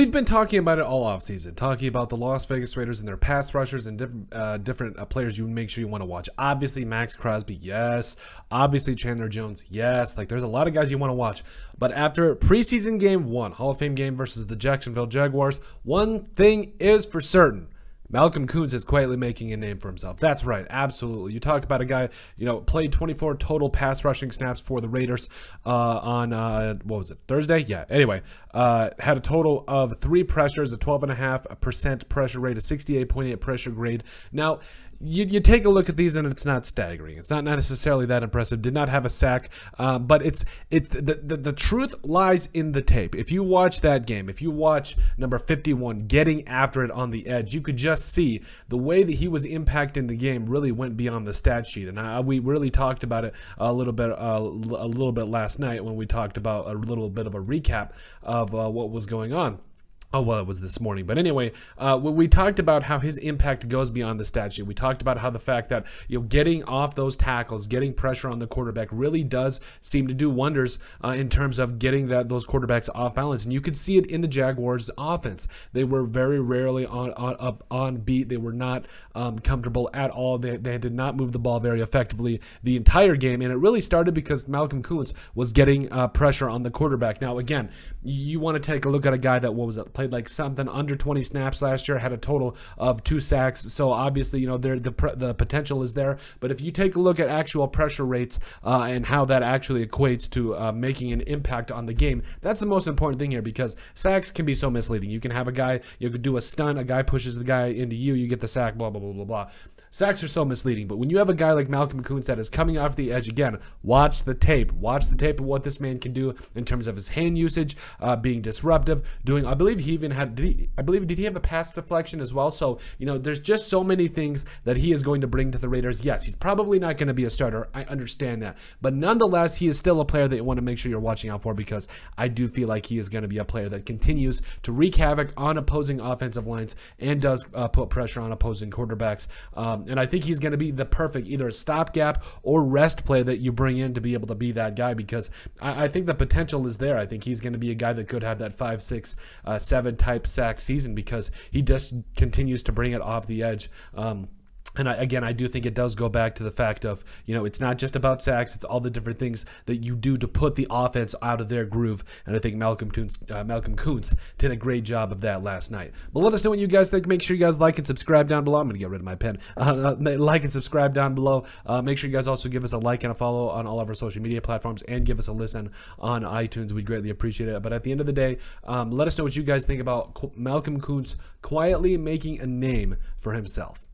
We've been talking about it all offseason, talking about the Las Vegas Raiders and their pass rushers and different uh, different uh, players you make sure you want to watch. Obviously, Maxx Crosby, yes. Obviously, Chandler Jones, yes. Like, there's a lot of guys you want to watch. But after preseason game one, Hall of Fame game versus the Jacksonville Jaguars, one thing is for certain – Malcolm Koonce is quietly making a name for himself. That's right, absolutely. You talk about a guy, you know, played 24 total pass rushing snaps for the Raiders uh, on uh, what was it Thursday? Yeah. Anyway, uh, had a total of three pressures, a 12.5 percent pressure rate, a 68.8 pressure grade. Now you, you take a look at these and it's not staggering. It's not necessarily that impressive. Did not have a sack, uh, but it's it's the, the the truth lies in the tape. If you watch that game, if you watch number 51 getting after it on the edge, you could just see the way that he was impacting the game really went beyond the stat sheet. And I, we really talked about it a little bit uh, a little bit last night when we talked about a little bit of a recap of uh, what was going on. Oh well, it was this morning. But anyway, uh, we talked about how his impact goes beyond the statue. We talked about how the fact that you know getting off those tackles, getting pressure on the quarterback, really does seem to do wonders uh, in terms of getting that those quarterbacks off balance. And you could see it in the Jaguars' offense. They were very rarely on, on up on beat. They were not um, comfortable at all. They, they did not move the ball very effectively the entire game. And it really started because Malcolm Koonce was getting uh, pressure on the quarterback. Now again, you want to take a look at a guy that what was played like something under 20 snaps last year, had a total of two sacks. So obviously, you know, there the the potential is there. But if you take a look at actual pressure rates uh, and how that actually equates to uh, making an impact on the game, that's the most important thing here because sacks can be so misleading. You can have a guy, you could do a stun, a guy pushes the guy into you, you get the sack, blah blah blah blah blah. Sacks are so misleading, but when you have a guy like Malcolm Koonce that is coming off the edge again, watch the tape. Watch the tape of what this man can do in terms of his hand usage, uh, being disruptive, doing. I believe he even had. Did he, I believe did he have a pass deflection as well? So you know, there's just so many things that he is going to bring to the Raiders. Yes, he's probably not going to be a starter. I understand that, but nonetheless, he is still a player that you want to make sure you're watching out for because I do feel like he is going to be a player that continues to wreak havoc on opposing offensive lines and does uh, put pressure on opposing quarterbacks. Um, um, and I think he's going to be the perfect either stopgap or rest play that you bring in to be able to be that guy because I, I think the potential is there. I think he's going to be a guy that could have that five, six, uh, seven type sack season because he just continues to bring it off the edge. Um, and I, again, I do think it does go back to the fact of, you know, it's not just about sacks, it's all the different things that you do to put the offense out of their groove. And I think Malcolm Koonce, uh, Malcolm did a great job of that last night. But let us know what you guys think. Make sure you guys like and subscribe down below. I'm going to get rid of my pen. Uh, uh like and subscribe down below. Uh, make sure you guys also give us a like and a follow on all of our social media platforms and give us a listen on iTunes. We'd greatly appreciate it. But at the end of the day, um, let us know what you guys think about Malcolm Koonce quietly making a name for himself.